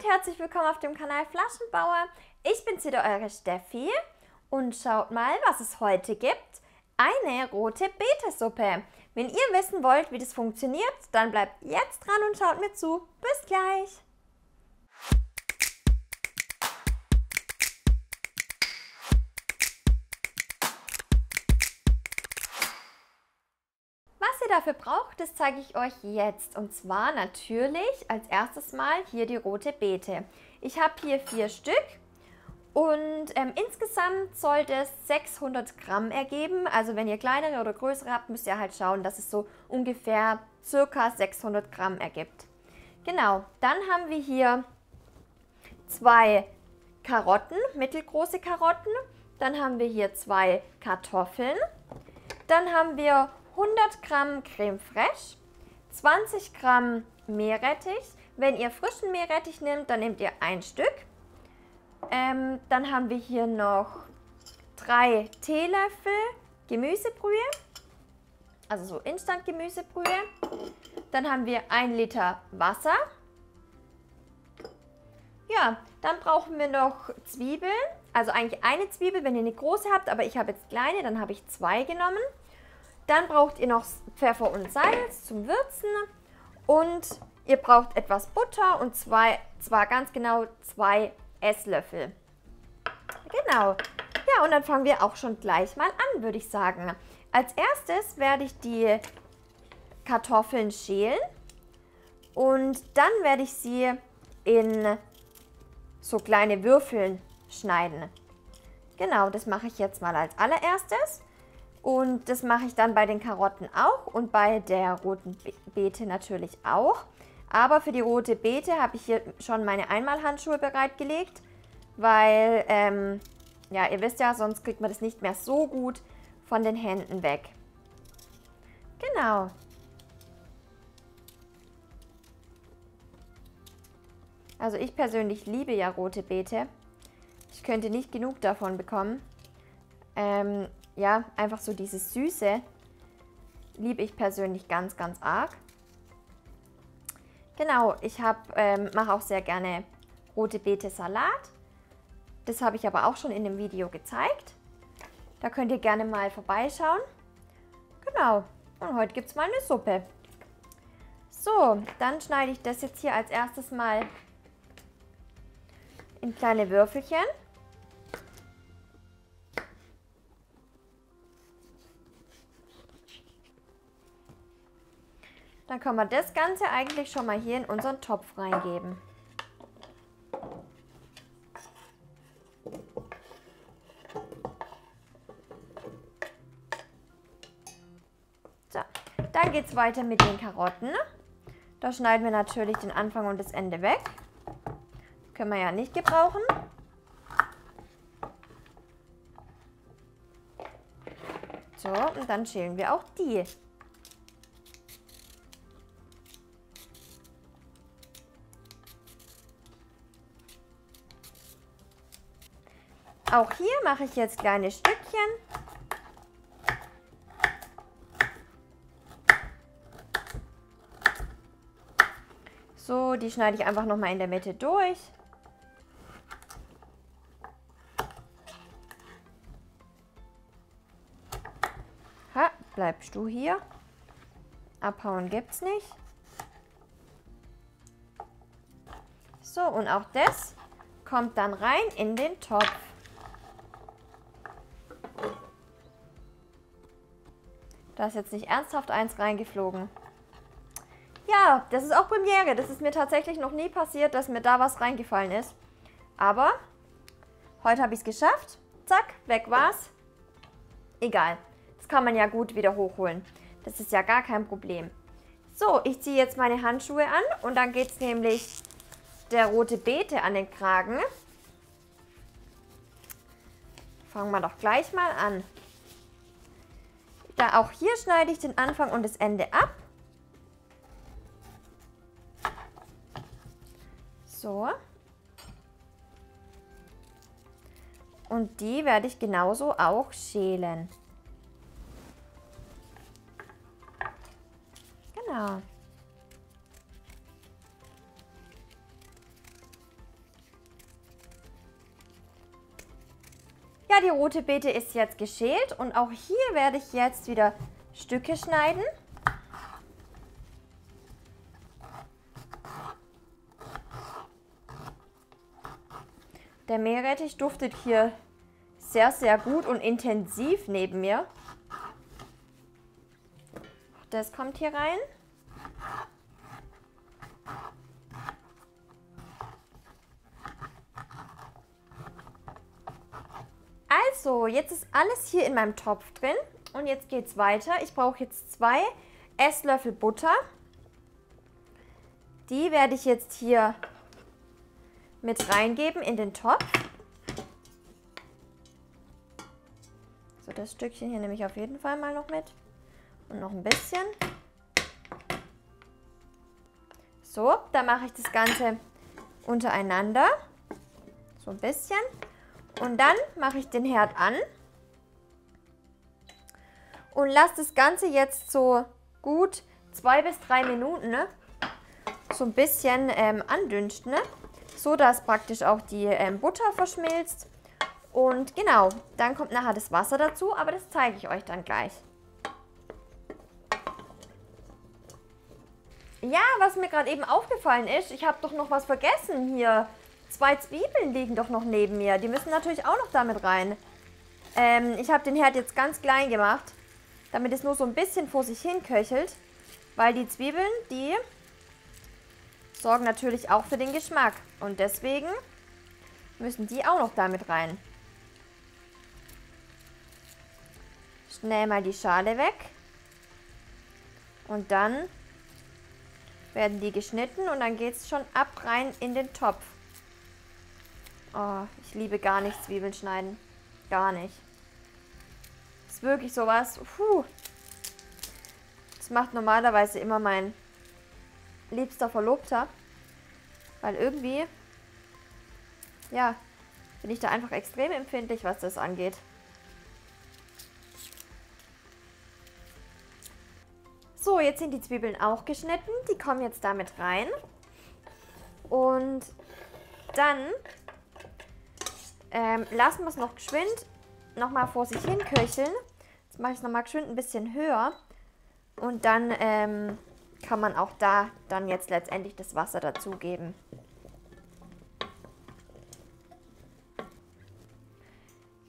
und herzlich willkommen auf dem Kanal Flaschenbauer. Ich bin's wieder, eure Steffi. Und schaut mal, was es heute gibt. Eine rote Betesuppe. Wenn ihr wissen wollt, wie das funktioniert, dann bleibt jetzt dran und schaut mir zu. Bis gleich! Dafür braucht, das zeige ich euch jetzt. Und zwar natürlich als erstes mal hier die rote Beete. Ich habe hier vier Stück und ähm, insgesamt sollte es 600 Gramm ergeben. Also wenn ihr kleinere oder größere habt, müsst ihr halt schauen, dass es so ungefähr circa 600 Gramm ergibt. Genau, dann haben wir hier zwei Karotten, mittelgroße Karotten. Dann haben wir hier zwei Kartoffeln. Dann haben wir 100 Gramm Creme Fraiche, 20 Gramm Meerrettich. Wenn ihr frischen Meerrettich nehmt, dann nehmt ihr ein Stück. Ähm, dann haben wir hier noch drei Teelöffel Gemüsebrühe, also so Instant-Gemüsebrühe. Dann haben wir ein Liter Wasser. Ja, dann brauchen wir noch Zwiebeln, also eigentlich eine Zwiebel, wenn ihr eine große habt, aber ich habe jetzt kleine, dann habe ich zwei genommen. Dann braucht ihr noch Pfeffer und Salz zum Würzen und ihr braucht etwas Butter und zwei, zwar ganz genau zwei Esslöffel. Genau. Ja, und dann fangen wir auch schon gleich mal an, würde ich sagen. Als erstes werde ich die Kartoffeln schälen und dann werde ich sie in so kleine Würfeln schneiden. Genau, das mache ich jetzt mal als allererstes. Und das mache ich dann bei den Karotten auch und bei der roten Beete natürlich auch. Aber für die rote Beete habe ich hier schon meine Einmalhandschuhe bereitgelegt, weil, ähm, ja, ihr wisst ja, sonst kriegt man das nicht mehr so gut von den Händen weg. Genau. Also ich persönlich liebe ja rote Beete. Ich könnte nicht genug davon bekommen. Ähm, ja, einfach so dieses Süße liebe ich persönlich ganz, ganz arg. Genau, ich ähm, mache auch sehr gerne rote Beete Salat. Das habe ich aber auch schon in dem Video gezeigt. Da könnt ihr gerne mal vorbeischauen. Genau, und heute gibt es mal eine Suppe. So, dann schneide ich das jetzt hier als erstes mal in kleine Würfelchen. Dann können wir das Ganze eigentlich schon mal hier in unseren Topf reingeben. So, dann geht es weiter mit den Karotten. Da schneiden wir natürlich den Anfang und das Ende weg. Können wir ja nicht gebrauchen. So, und dann schälen wir auch die. Auch hier mache ich jetzt kleine Stückchen. So, die schneide ich einfach nochmal in der Mitte durch. Ha, bleibst du hier. Abhauen gibt's nicht. So, und auch das kommt dann rein in den Topf. Da ist jetzt nicht ernsthaft eins reingeflogen. Ja, das ist auch Premiere. Das ist mir tatsächlich noch nie passiert, dass mir da was reingefallen ist. Aber heute habe ich es geschafft. Zack, weg war's. Egal. Das kann man ja gut wieder hochholen. Das ist ja gar kein Problem. So, ich ziehe jetzt meine Handschuhe an und dann geht es nämlich der rote Beete an den Kragen. Fangen wir doch gleich mal an. Da auch hier schneide ich den Anfang und das Ende ab. So. Und die werde ich genauso auch schälen. Genau. Ja, die rote Beete ist jetzt geschält und auch hier werde ich jetzt wieder Stücke schneiden. Der Meerrettich duftet hier sehr, sehr gut und intensiv neben mir. Das kommt hier rein. Also, jetzt ist alles hier in meinem Topf drin. Und jetzt geht es weiter. Ich brauche jetzt zwei Esslöffel Butter. Die werde ich jetzt hier mit reingeben in den Topf. So, das Stückchen hier nehme ich auf jeden Fall mal noch mit. Und noch ein bisschen. So, dann mache ich das Ganze untereinander. So ein bisschen. Und dann mache ich den Herd an. Und lasse das Ganze jetzt so gut zwei bis drei Minuten ne? so ein bisschen ähm, andünsten. Ne? So dass praktisch auch die ähm, Butter verschmilzt. Und genau, dann kommt nachher das Wasser dazu, aber das zeige ich euch dann gleich. Ja, was mir gerade eben aufgefallen ist, ich habe doch noch was vergessen hier. Zwei Zwiebeln liegen doch noch neben mir. Die müssen natürlich auch noch damit rein. Ähm, ich habe den Herd jetzt ganz klein gemacht, damit es nur so ein bisschen vor sich hin köchelt. Weil die Zwiebeln, die sorgen natürlich auch für den Geschmack. Und deswegen müssen die auch noch damit rein. Schnell mal die Schale weg. Und dann werden die geschnitten und dann geht es schon ab rein in den Topf. Oh, ich liebe gar nicht Zwiebeln schneiden. Gar nicht. Ist wirklich sowas. Puh. Das macht normalerweise immer mein liebster Verlobter. Weil irgendwie, ja, bin ich da einfach extrem empfindlich, was das angeht. So, jetzt sind die Zwiebeln auch geschnitten. Die kommen jetzt damit rein. Und dann ähm, lassen wir es noch geschwind nochmal vor sich hin köcheln. Jetzt mache ich es nochmal geschwind ein bisschen höher. Und dann ähm, kann man auch da dann jetzt letztendlich das Wasser dazugeben.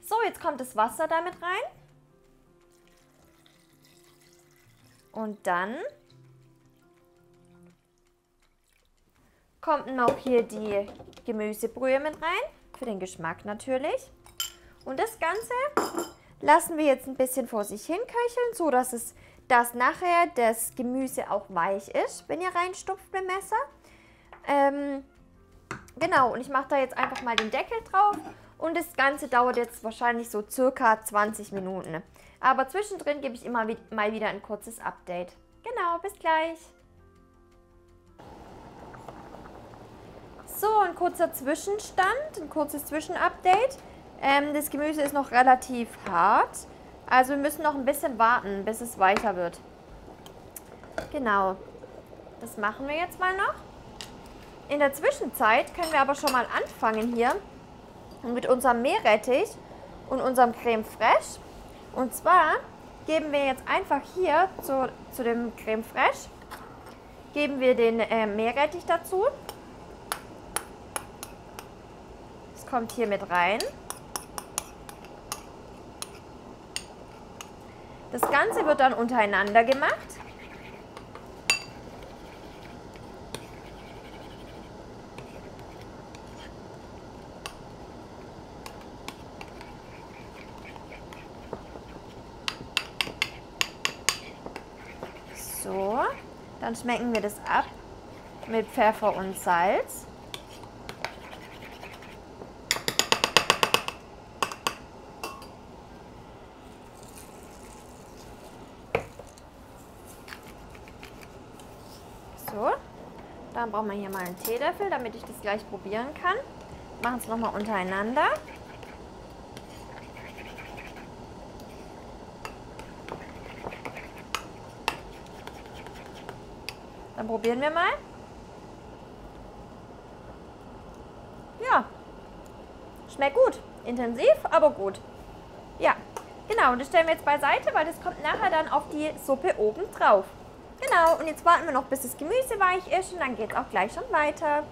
So, jetzt kommt das Wasser damit rein. Und dann kommt noch hier die Gemüsebrühe mit rein, für den Geschmack natürlich. Und das Ganze lassen wir jetzt ein bisschen vor sich hin köcheln, so dass es dass nachher das Gemüse auch weich ist, wenn ihr reinstupft mit dem Messer. Ähm, genau, und ich mache da jetzt einfach mal den Deckel drauf und das Ganze dauert jetzt wahrscheinlich so circa 20 Minuten. Aber zwischendrin gebe ich immer mal wieder ein kurzes Update. Genau, bis gleich. Ein kurzer Zwischenstand, ein kurzes Zwischenupdate. Ähm, das Gemüse ist noch relativ hart. Also wir müssen noch ein bisschen warten, bis es weicher wird. Genau. Das machen wir jetzt mal noch. In der Zwischenzeit können wir aber schon mal anfangen hier mit unserem Meerrettich und unserem Creme Fraiche. Und zwar geben wir jetzt einfach hier zu, zu dem Creme Fraiche, geben wir den äh, Meerrettich dazu. Das kommt hier mit rein. Das Ganze wird dann untereinander gemacht. So, dann schmecken wir das ab mit Pfeffer und Salz. So, dann brauchen wir hier mal einen Teelöffel, damit ich das gleich probieren kann. Machen es nochmal untereinander. Dann probieren wir mal. Ja, schmeckt gut. Intensiv, aber gut. Genau, und das stellen wir jetzt beiseite, weil das kommt nachher dann auf die Suppe oben drauf. Genau, und jetzt warten wir noch, bis das Gemüse weich ist und dann geht es auch gleich schon weiter.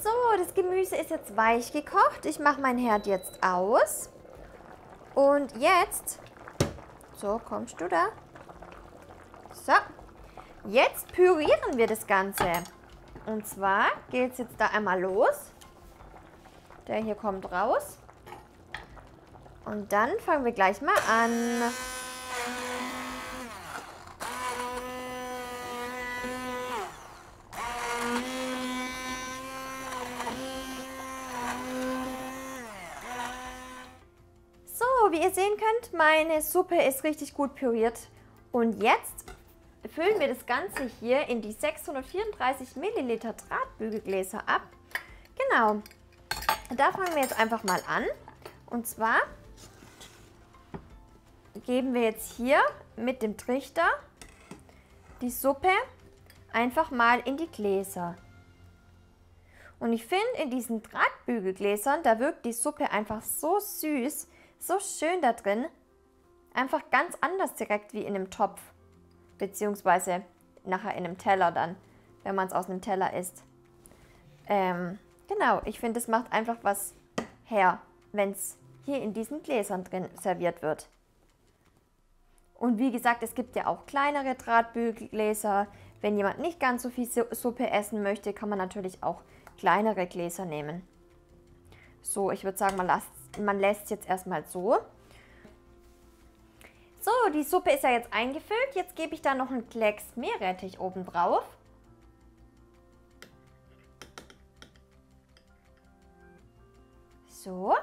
So, das Gemüse ist jetzt weich gekocht. Ich mache mein Herd jetzt aus. Und jetzt... So, kommst du da? So. Jetzt pürieren wir das Ganze. Und zwar geht es jetzt da einmal los. Der hier kommt raus. Und dann fangen wir gleich mal an. So, wie ihr sehen könnt, meine Suppe ist richtig gut püriert. Und jetzt füllen wir das Ganze hier in die 634 Milliliter Drahtbügelgläser ab. Genau. Da fangen wir jetzt einfach mal an. Und zwar geben wir jetzt hier mit dem Trichter die Suppe einfach mal in die Gläser. Und ich finde, in diesen Drahtbügelgläsern, da wirkt die Suppe einfach so süß, so schön da drin. Einfach ganz anders direkt wie in einem Topf. Beziehungsweise nachher in einem Teller dann, wenn man es aus einem Teller isst. Ähm, genau, ich finde, es macht einfach was her, wenn es hier in diesen Gläsern drin serviert wird. Und wie gesagt, es gibt ja auch kleinere Drahtbügelgläser. Wenn jemand nicht ganz so viel Suppe essen möchte, kann man natürlich auch kleinere Gläser nehmen. So, ich würde sagen, man, lasst, man lässt jetzt erstmal so. So, die Suppe ist ja jetzt eingefüllt. Jetzt gebe ich da noch einen Klecks Meerrettich oben drauf. So.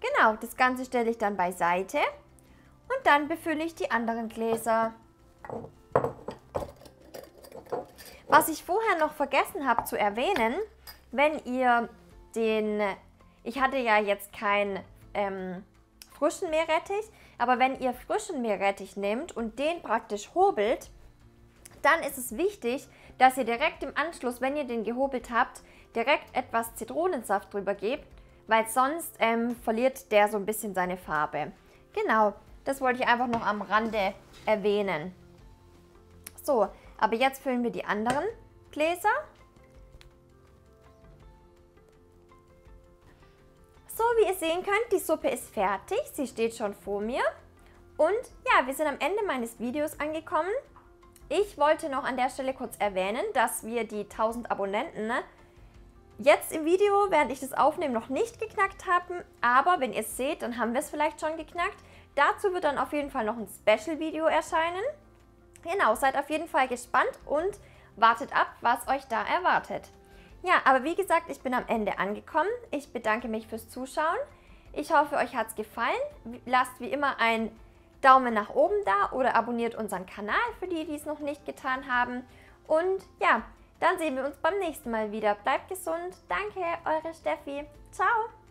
Genau, das Ganze stelle ich dann beiseite. Und dann befülle ich die anderen Gläser. Was ich vorher noch vergessen habe zu erwähnen, wenn ihr den, ich hatte ja jetzt keinen ähm, frischen Meerrettich, aber wenn ihr frischen Meerrettich nehmt und den praktisch hobelt, dann ist es wichtig, dass ihr direkt im Anschluss, wenn ihr den gehobelt habt, direkt etwas Zitronensaft drüber gebt, weil sonst ähm, verliert der so ein bisschen seine Farbe. Genau, das wollte ich einfach noch am Rande erwähnen. So, aber jetzt füllen wir die anderen Gläser. So, wie ihr sehen könnt, die Suppe ist fertig. Sie steht schon vor mir. Und ja, wir sind am Ende meines Videos angekommen. Ich wollte noch an der Stelle kurz erwähnen, dass wir die 1000 Abonnenten ne, jetzt im Video, während ich das aufnehme, noch nicht geknackt haben. Aber wenn ihr es seht, dann haben wir es vielleicht schon geknackt. Dazu wird dann auf jeden Fall noch ein Special-Video erscheinen. Genau, seid auf jeden Fall gespannt und wartet ab, was euch da erwartet. Ja, aber wie gesagt, ich bin am Ende angekommen. Ich bedanke mich fürs Zuschauen. Ich hoffe, euch hat es gefallen. Lasst wie immer ein Daumen nach oben da oder abonniert unseren Kanal für die, die es noch nicht getan haben. Und ja, dann sehen wir uns beim nächsten Mal wieder. Bleibt gesund. Danke, eure Steffi. Ciao.